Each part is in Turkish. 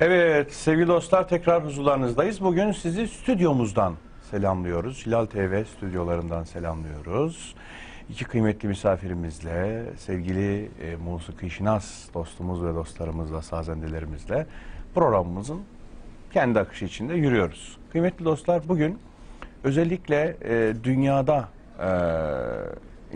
Evet sevgili dostlar tekrar huzurlarınızdayız. Bugün sizi stüdyomuzdan selamlıyoruz. Hilal TV stüdyolarından selamlıyoruz. İki kıymetli misafirimizle, sevgili e, musiki şinas dostumuz ve dostlarımızla, sazendelerimizle programımızın kendi akışı içinde yürüyoruz. Kıymetli dostlar bugün özellikle e, dünyada e,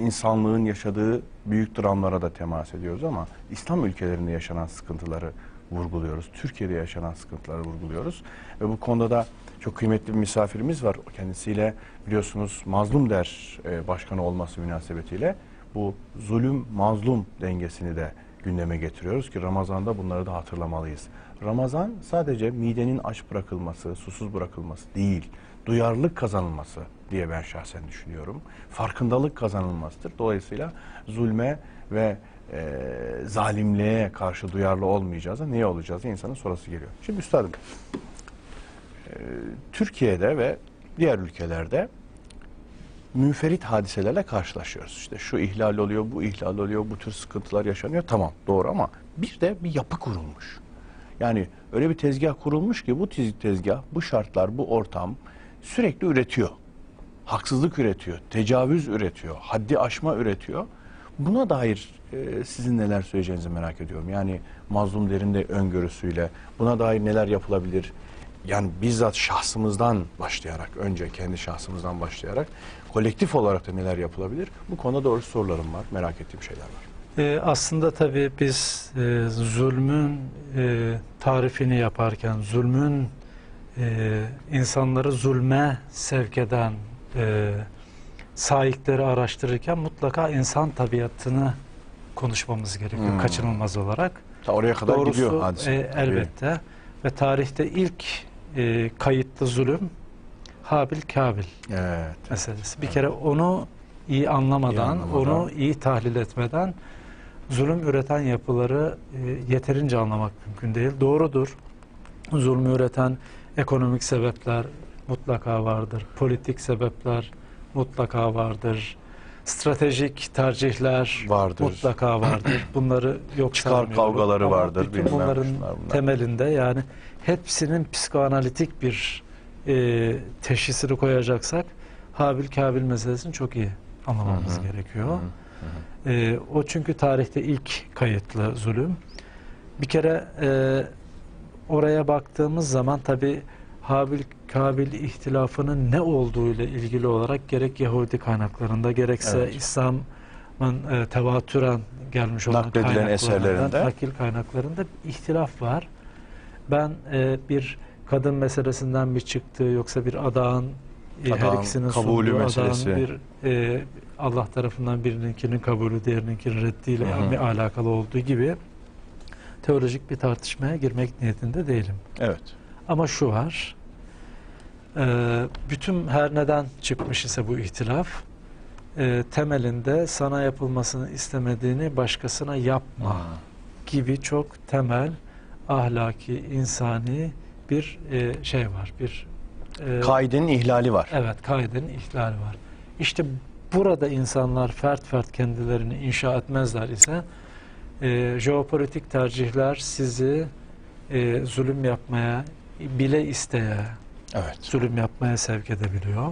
insanlığın yaşadığı büyük dramlara da temas ediyoruz ama İslam ülkelerinde yaşanan sıkıntıları vurguluyoruz. Türkiye'de yaşanan sıkıntıları vurguluyoruz. Ve bu konuda da çok kıymetli bir misafirimiz var. Kendisiyle biliyorsunuz Mazlum Der e, başkanı olması münasebetiyle bu zulüm mazlum dengesini de gündeme getiriyoruz ki Ramazan'da bunları da hatırlamalıyız. Ramazan sadece midenin aç bırakılması, susuz bırakılması değil, duyarlılık kazanılması diye ben şahsen düşünüyorum. Farkındalık kazanılmasıdır. Dolayısıyla zulme ve e, zalimliğe karşı duyarlı olmayacağız da niye olacağız diye insanın sorası geliyor. Şimdi üstadım, e, Türkiye'de ve diğer ülkelerde münferit hadiselerle karşılaşıyoruz. İşte şu ihlal oluyor, bu ihlal oluyor, bu tür sıkıntılar yaşanıyor. Tamam doğru ama bir de bir yapı kurulmuş. Yani öyle bir tezgah kurulmuş ki bu tezgah, bu şartlar, bu ortam sürekli üretiyor. Haksızlık üretiyor, tecavüz üretiyor, haddi aşma üretiyor. Buna dair e, sizin neler söyleyeceğinizi merak ediyorum. Yani mazlum derinde öngörüsüyle buna dair neler yapılabilir? Yani bizzat şahsımızdan başlayarak, önce kendi şahsımızdan başlayarak kolektif olarak da neler yapılabilir? Bu konuda doğru sorularım var, merak ettiğim şeyler var. Ee, aslında tabii biz e, zulmün e, tarifini yaparken, zulmün e, insanları zulme sevk eden e, sahipleri araştırırken mutlaka insan tabiatını konuşmamız gerekiyor Hmm. kaçınılmaz olarak. Ta oraya kadar Doğrusu gidiyor hadise. e, elbette ve tarihte ilk e, kayıtlı zulüm Habil Kabil Evet. meselesi. Bir kere onu iyi anlamadan, İyi anlamadan. onu iyi tahlil etmeden zulüm üreten yapıları e, yeterince anlamak mümkün değil. Doğrudur. Zulmü üreten ekonomik sebepler mutlaka vardır. Politik sebepler mutlaka vardır. Stratejik tercihler Vardır. mutlaka vardır. Bunları yok Çıkar kavgaları Ama vardır, Bütün bilmem bunların şunlar bunlar. temelinde yani hepsinin psikoanalitik bir e, teşhisini koyacaksak Habil Kabil meselesini çok iyi anlamamız Hı hı. gerekiyor. E, o çünkü tarihte ilk kayıtlı zulüm. Bir kere e, oraya baktığımız zaman tabi Habil Kabil ihtilafının ne olduğu ile ilgili olarak gerek Yahudi kaynaklarında gerekse Evet. İslam'ın e, tevatüren gelmiş olan Nakledilen eserlerinde. nakil kaynaklarında bir ihtilaf var. Ben e, bir kadın meselesinden mi çıktı yoksa bir adağın e, her Adağın ikisinin kabulü sunduğu meselesi. adağın bir e, Allah tarafından birininkinin kabulü diğerininkinin reddiyle Hı hı. alakalı olduğu gibi teolojik bir tartışmaya girmek niyetinde değilim. Evet. Ama şu var, e, bütün her neden çıkmış ise bu ihtilaf, e, temelinde sana yapılmasını istemediğini başkasına yapma gibi çok temel ahlaki, insani bir e, şey var. Bir e, Kaidenin ihlali var. Evet, kaidenin ihlali var. İşte burada insanlar fert fert kendilerini inşa etmezler ise e, jeopolitik tercihler sizi e, zulüm yapmaya bile isteye Evet. zulüm yapmaya sevk edebiliyor.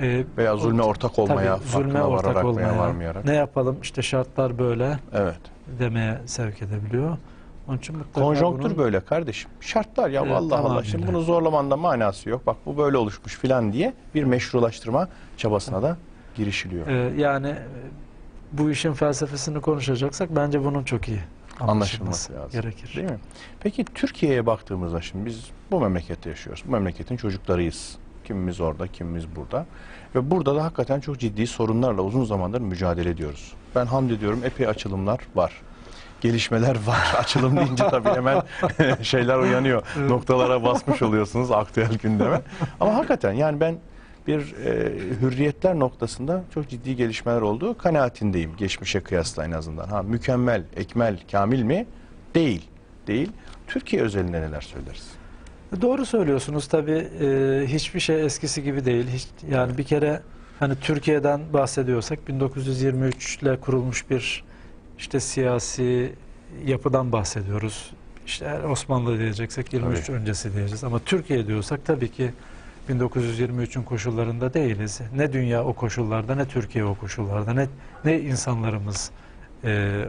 Evet. E, Veya zulme ortak olmaya, tabii, zulme ortak vararak olmaya, varmayarak. ne yapalım işte şartlar böyle Evet. demeye sevk edebiliyor. Onun için Konjonktür bunun- böyle kardeşim. Şartlar ya Evet, Allah Allah. Şimdi bunu zorlamanın da manası yok. Bak bu böyle oluşmuş filan diye bir meşrulaştırma çabasına da girişiliyor. Ee, yani bu işin felsefesini konuşacaksak bence bunun çok iyi Anlaşılması anlaşılması lazım. gerekir. Değil mi? Peki Türkiye'ye baktığımızda şimdi biz bu memlekette yaşıyoruz. Bu memleketin çocuklarıyız. Kimimiz orada, kimimiz burada. Ve burada da hakikaten çok ciddi sorunlarla uzun zamandır mücadele ediyoruz. Ben hamd ediyorum epey açılımlar var. Gelişmeler var. Açılım deyince tabii hemen şeyler uyanıyor. Noktalara basmış oluyorsunuz aktüel gündeme. Ama hakikaten yani ben bir e, hürriyetler noktasında çok ciddi gelişmeler olduğu kanaatindeyim. Geçmişe kıyasla en azından. Ha mükemmel, ekmel, kamil mi? Değil. Değil. Türkiye özelinde neler söyleriz? Doğru söylüyorsunuz tabii e, hiçbir şey eskisi gibi değil. Hiç, yani bir kere hani Türkiye'den bahsediyorsak 1923 ile kurulmuş bir işte siyasi yapıdan bahsediyoruz. işte Osmanlı diyeceksek 23 Tabii. öncesi diyeceğiz ama Türkiye diyorsak tabii ki 1923'ün koşullarında değiliz. Ne dünya o koşullarda ne Türkiye o koşullarda ne ne insanlarımız e,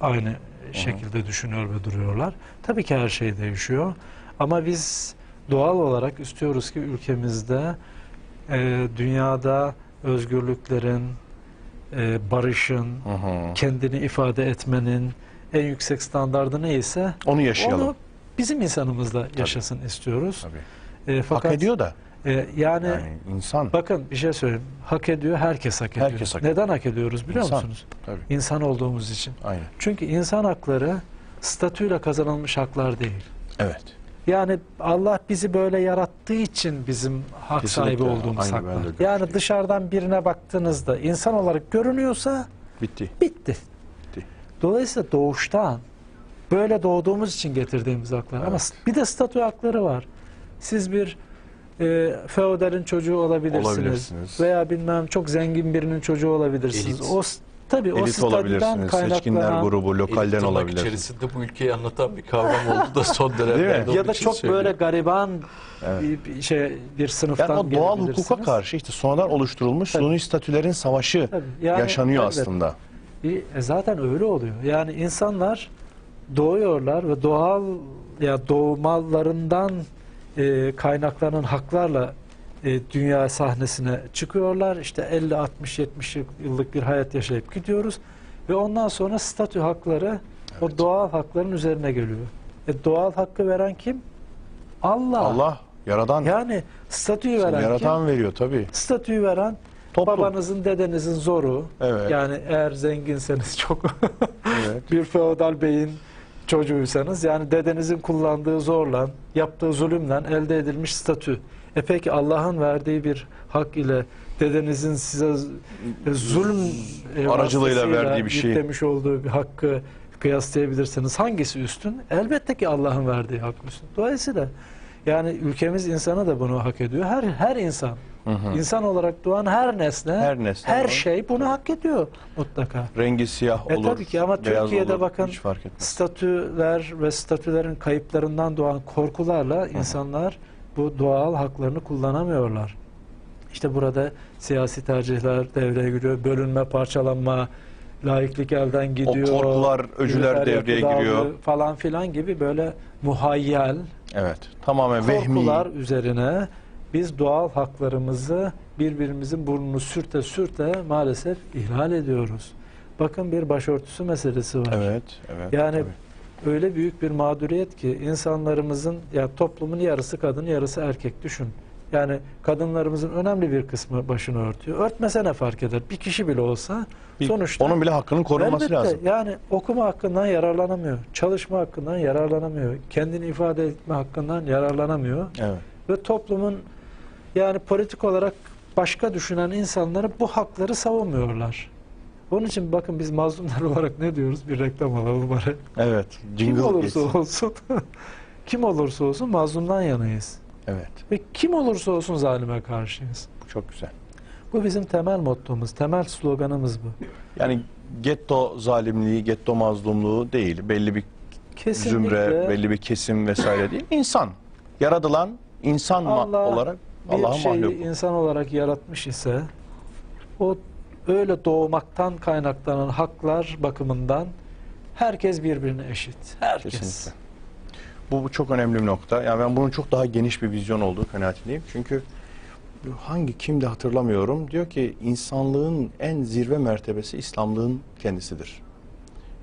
aynı şekilde düşünüyor ve duruyorlar. Tabii ki her şey değişiyor ama biz doğal olarak istiyoruz ki ülkemizde e, dünyada özgürlüklerin, e, barışın, Hı hı. kendini ifade etmenin en yüksek standardı neyse Onu yaşayalım. onu bizim insanımızla yaşasın istiyoruz. Tabii. E, Hak fakat ediyor da. e, yani, Yani insan. bakın bir şey söyleyeyim. Hak ediyor, herkes hak ediyor. Herkes hak ediyor. Neden hak ediyoruz biliyor İnsan. musunuz? Tabii. İnsan olduğumuz için. Aynen. Çünkü insan hakları statüyle kazanılmış haklar değil. Evet. Yani Allah bizi böyle yarattığı için bizim hak Kesinlikle. sahibi olduğumuz Aynı haklar. Yani dışarıdan birine baktığınızda insan olarak görünüyorsa Bitti. bitti. Bitti. Dolayısıyla doğuştan böyle doğduğumuz için getirdiğimiz haklar. Ama Evet. bir de statü hakları var. Siz bir e, feodalin çocuğu olabilirsiniz. Olabilirsiniz. Veya bilmem çok zengin birinin çocuğu olabilirsiniz. Elit. O tabii o statüden olabilirsiniz. Seçkinler kaynaklanan grubu, lokalden olabilir. içerisinde bu ülkeyi anlatan bir kavram oldu da son dönemlerde. Ya da çok söylüyorum. böyle gariban Evet. bir, şey bir sınıftan Yani o doğal hukuka karşı işte sonradan oluşturulmuş Tabii. suni statülerin savaşı Tabii. Yani yaşanıyor elbette. aslında. E, zaten öyle oluyor. Yani insanlar doğuyorlar ve doğal ya doğmalarından e, kaynaklanan haklarla e, dünya sahnesine çıkıyorlar. İşte 50 60 70 yıllık bir hayat yaşayıp gidiyoruz ve ondan sonra statü hakları o doğal hakların üzerine geliyor. E, doğal hakkı veren kim? Allah. Allah yaradan, Yani statüyü veren yaratan kim? veriyor tabii. Statüyü veren Toplum. babanızın dedenizin zoru. Evet. Yani eğer zenginseniz çok Evet. bir feodal beyin çocuğuysanız yani dedenizin kullandığı zorla, yaptığı zulümle elde edilmiş statü. E peki Allah'ın verdiği bir hak ile dedenizin size zulüm e, Aracılığıyla verdiği bir şey. yüklemiş olduğu bir hakkı kıyaslayabilirseniz hangisi üstün? Elbette ki Allah'ın verdiği hak üstün. Dolayısıyla yani ülkemiz insanı da bunu hak ediyor. Her her insan, Hı hı. insan olarak doğan her nesne, Her nesne her var. şey bunu hak ediyor mutlaka. Rengi siyah E olur. tabii ki ama beyaz Türkiye'de olur, bakın hiç fark etmez. statüler ve statülerin kayıplarından doğan korkularla insanlar bu doğal haklarını kullanamıyorlar. İşte burada siyasi tercihler devreye giriyor. Bölünme, parçalanma, laiklik elden gidiyor. korkular, öcüler devreye giriyor. Falan filan gibi böyle muhayyel Evet. Tamamen vehmi. korkular üzerine biz doğal haklarımızı birbirimizin burnunu sürte sürte maalesef ihlal ediyoruz. Bakın bir başörtüsü meselesi var. Evet, evet. Yani tabii. öyle büyük bir mağduriyet ki insanlarımızın ya toplumun yarısı kadın yarısı erkek düşün. Yani kadınlarımızın önemli bir kısmı başını örtüyor. Örtmese ne fark eder? Bir kişi bile olsa Bir- sonuçta onun bile hakkının korunması elbette lazım. yani okuma hakkından yararlanamıyor. Çalışma hakkından yararlanamıyor. Kendini ifade etme hakkından yararlanamıyor. Evet. Ve toplumun yani politik olarak başka düşünen insanları bu hakları savunmuyorlar. Onun için bakın biz mazlumlar olarak ne diyoruz? Bir reklam alalım bari. Evet. Kim olursa geçsin. olsun kim olursa olsun mazlumdan yanayız. Evet. Ve kim olursa olsun zalime karşıyız. Bu çok güzel. Bu bizim temel mottomuz, temel sloganımız bu. Yani getto zalimliği, getto mazlumluğu değil. Belli bir Kesinlikle zümre, belli bir kesim vesaire değil. İnsan. Yaradılan insan Allah olarak bir Allah'ın şeyi insan olarak yaratmış ise o öyle doğmaktan kaynaklanan haklar bakımından herkes birbirine eşit. Herkes. Kesinlikle. Bu, bu çok önemli bir nokta. Yani ben bunun çok daha geniş bir vizyon olduğu kanaatindeyim. Çünkü hangi kimde hatırlamıyorum diyor ki insanlığın en zirve mertebesi İslamlığın kendisidir.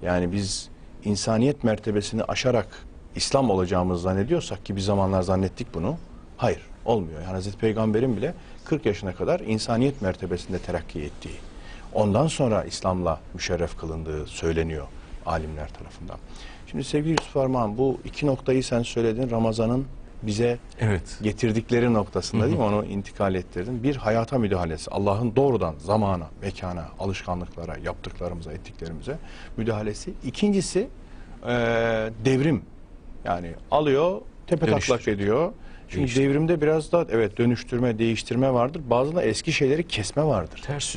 Yani biz insaniyet mertebesini aşarak İslam olacağımızı zannediyorsak ki bir zamanlar zannettik bunu. Hayır, olmuyor. Yani Hazreti Peygamber'in bile 40 yaşına kadar insaniyet mertebesinde terakki ettiği, ondan sonra İslam'la müşerref kılındığı söyleniyor alimler tarafından. Şimdi sevgili Yusuf Armağan bu iki noktayı sen söyledin. Ramazan'ın bize Evet. getirdikleri noktasında değil mi onu intikal ettirdin. Bir hayata müdahalesi. Allah'ın doğrudan zamana, mekana, alışkanlıklara, yaptıklarımıza, ettiklerimize müdahalesi. İkincisi eee, devrim. Yani alıyor, tepe taklak ediyor. Çünkü devrimde biraz da evet dönüştürme, değiştirme vardır. Bazında eski şeyleri kesme vardır. Ters.